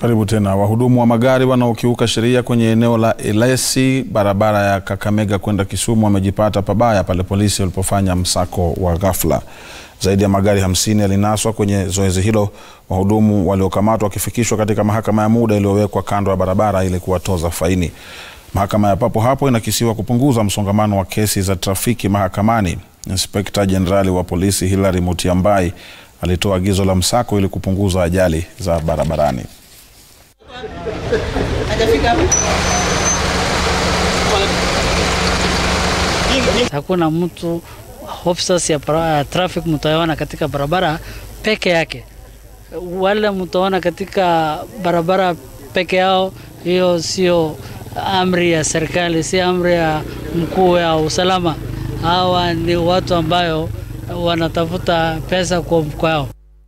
Karibu tena. Wahudumu wa magari wanaokiuka sheria kwenye eneo la Ilesi, barabara ya Kakamega kwenda Kisumu, wamejipata pabaya pale polisi walipofanya msako wa ghafla. Zaidi ya magari hamsini yalinaswa kwenye zoezi hilo, wahudumu waliokamatwa wakifikishwa katika mahakama ya muda iliyowekwa kando ya barabara ili kuwatoza faini. Mahakama ya papo hapo inakisiwa kupunguza msongamano wa kesi za trafiki mahakamani. Inspekta Jenerali wa polisi Hilary mutiambai alitoa agizo la msako ili kupunguza ajali za barabarani. Hakuna mtu officers ya ya traffic mtaona katika barabara peke yake, wale mtaona katika barabara peke yao. Hiyo sio amri ya serikali, si amri ya mkuu ya usalama. Hawa ni watu ambayo wanatafuta pesa kwa mfuko yao.